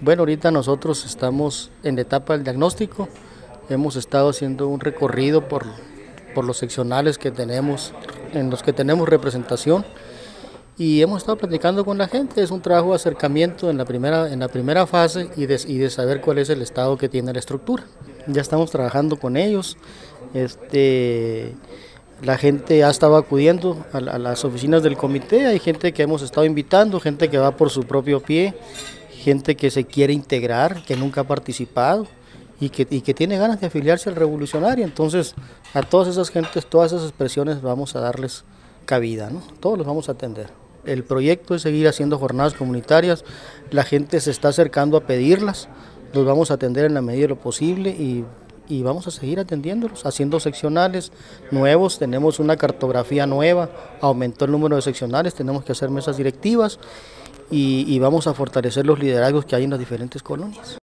Bueno, ahorita nosotros estamos en la etapa del diagnóstico. Hemos estado haciendo un recorrido por, por los seccionales que tenemos, en los que tenemos representación y hemos estado platicando con la gente. Es un trabajo de acercamiento en la primera, en la primera fase y de, y de saber cuál es el estado que tiene la estructura. Ya estamos trabajando con ellos. Este, la gente ha estado acudiendo a, a las oficinas del comité, hay gente que hemos estado invitando, gente que va por su propio pie gente que se quiere integrar, que nunca ha participado y que, y que tiene ganas de afiliarse al revolucionario. Entonces, a todas esas gentes, todas esas expresiones vamos a darles cabida, ¿no? Todos los vamos a atender. El proyecto es seguir haciendo jornadas comunitarias, la gente se está acercando a pedirlas, los vamos a atender en la medida de lo posible y, y vamos a seguir atendiéndolos, haciendo seccionales nuevos, tenemos una cartografía nueva, aumentó el número de seccionales, tenemos que hacer mesas directivas y, y vamos a fortalecer los liderazgos que hay en las diferentes colonias.